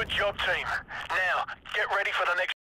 Good job, team. Now, get ready for the next